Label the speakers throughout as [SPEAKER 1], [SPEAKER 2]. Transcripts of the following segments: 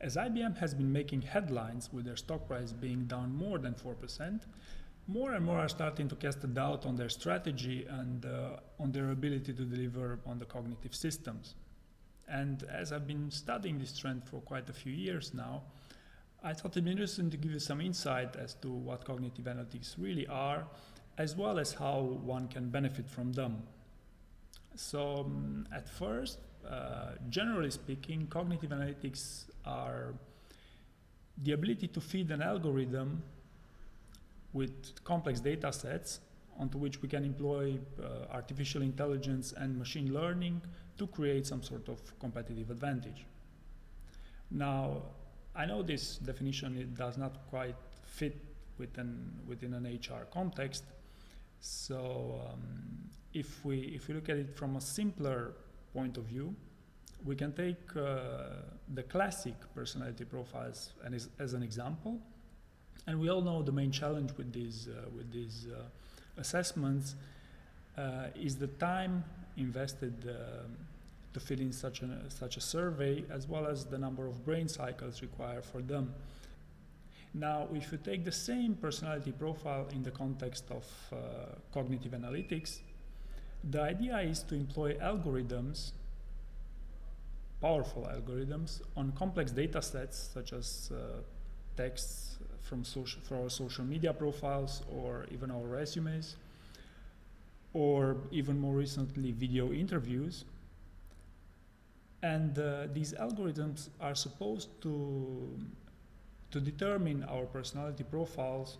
[SPEAKER 1] as IBM has been making headlines with their stock price being down more than 4%, more and more are starting to cast a doubt on their strategy and uh, on their ability to deliver on the cognitive systems. And as I've been studying this trend for quite a few years now, I thought it'd be interesting to give you some insight as to what cognitive analytics really are, as well as how one can benefit from them. So, um, at first, uh, generally speaking, cognitive analytics are the ability to feed an algorithm with complex data sets onto which we can employ uh, artificial intelligence and machine learning to create some sort of competitive advantage. Now, I know this definition it does not quite fit within, within an HR context. So um, if, we, if we look at it from a simpler point of view, we can take uh, the classic personality profiles and as, as, an example. And we all know the main challenge with these, uh, with these uh, assessments uh, is the time invested um, to fill in such a, such a survey, as well as the number of brain cycles required for them. Now, if you take the same personality profile in the context of uh, cognitive analytics, the idea is to employ algorithms, powerful algorithms, on complex data sets such as uh, texts from, social, from our social media profiles or even our resumes, or even more recently, video interviews. And uh, these algorithms are supposed to, to determine our personality profiles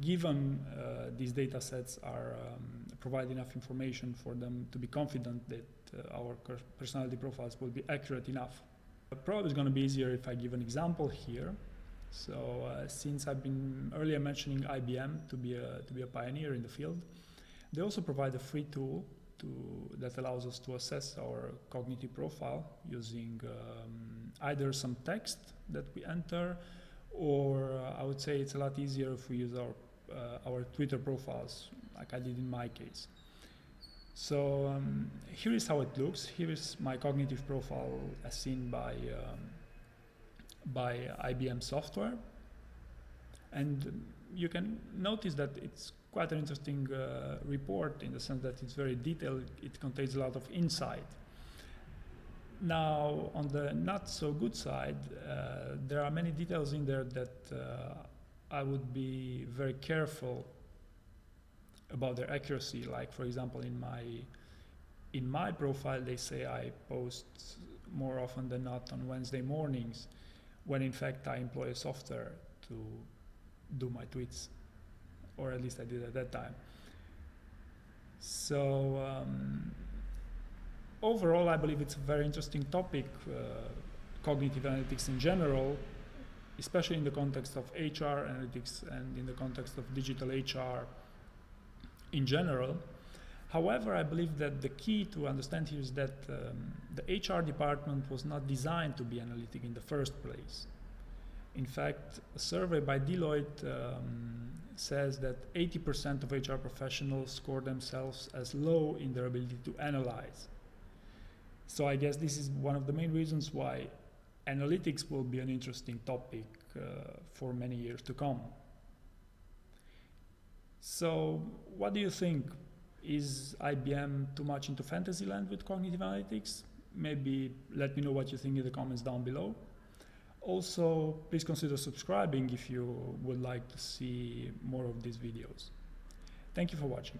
[SPEAKER 1] given uh, these data sets are um, provide enough information for them to be confident that uh, our personality profiles will be accurate enough. Probably it's going to be easier if I give an example here. So uh, since I've been earlier mentioning IBM to be a, to be a pioneer in the field, they also provide a free tool to, that allows us to assess our cognitive profile using um, either some text that we enter or uh, I would say it's a lot easier if we use our uh, our Twitter profiles, like I did in my case. So um, here is how it looks. Here is my cognitive profile as seen by um, by IBM software, and you can notice that it's quite an interesting uh, report in the sense that it's very detailed. It contains a lot of insight. Now, on the not so good side, uh, there are many details in there that uh, I would be very careful about their accuracy. Like, for example, in my in my profile, they say I post more often than not on Wednesday mornings, when in fact I employ a software to do my tweets, or at least I did at that time. So. Um, overall, I believe it's a very interesting topic, uh, cognitive analytics in general, especially in the context of HR analytics and in the context of digital HR in general. However, I believe that the key to understand here is that um, the HR department was not designed to be analytic in the first place. In fact, a survey by Deloitte um, says that 80% of HR professionals score themselves as low in their ability to analyze. So I guess this is one of the main reasons why analytics will be an interesting topic uh, for many years to come. So what do you think? Is IBM too much into fantasy land with cognitive analytics? Maybe let me know what you think in the comments down below. Also, please consider subscribing if you would like to see more of these videos. Thank you for watching.